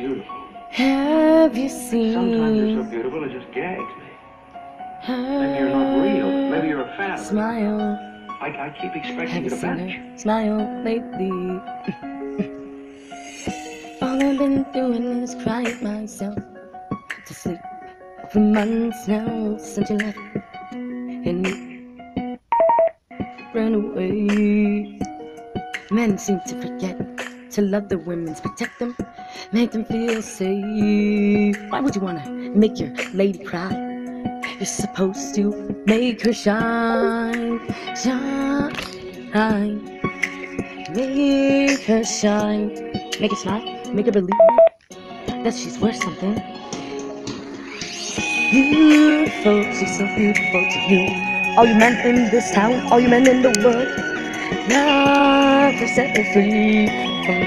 beautiful. Have you seen? Sometimes you're so beautiful it just gags me. Maybe you're not real. Maybe you're a fan. smile? I, I keep expecting you you to vanish. smile lately? All I've been doing is crying myself to sleep for months now since you left and you ran away. Men seem to forget to love the women, protect them, make them feel safe. Why would you wanna make your lady cry? You're supposed to make her shine, shine, make her shine, make her smile, make her believe that she's worth something. Beautiful, she's so beautiful to you. All you men in this town, all you men in the world, love her, set her free from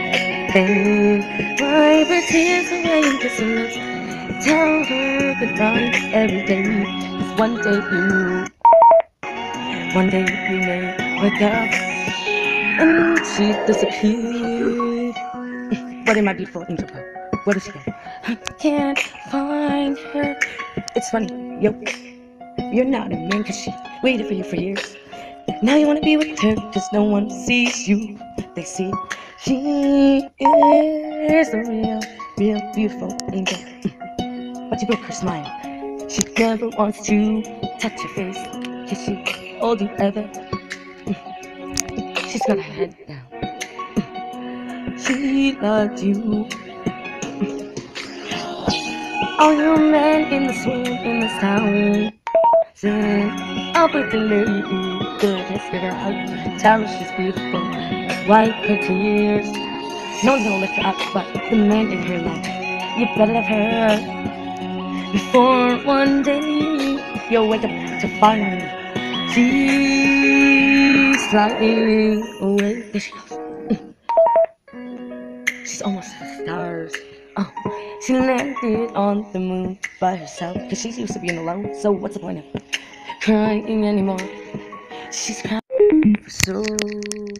pain. Wipe her tears away and kiss her. Tell her goodbye every day. 'Cause one day you, one day you may wake up and she disappeared. What in my beautiful angel girl? Where did she go? I can't find her. It's funny, yo. You're not a man cause she waited for you for years. Now you wanna be with her cause no one sees you. They see she is the real, real beautiful angel. But you broke her smile. She never wants to touch your face, kiss you, hold you ever. She's got her head down. She loves you. All you men in the swing in this town. Sing up with the lady. Give her a. Tell she's beautiful. White, her tears. No one's gonna lift her up, but the man in her life. You better love her. Before one day you'll wake up to find she's flying away. There she goes. She's almost the stars. Oh, she landed on the moon by herself. Cause she's used to being alone. So what's the point of crying anymore? She's for so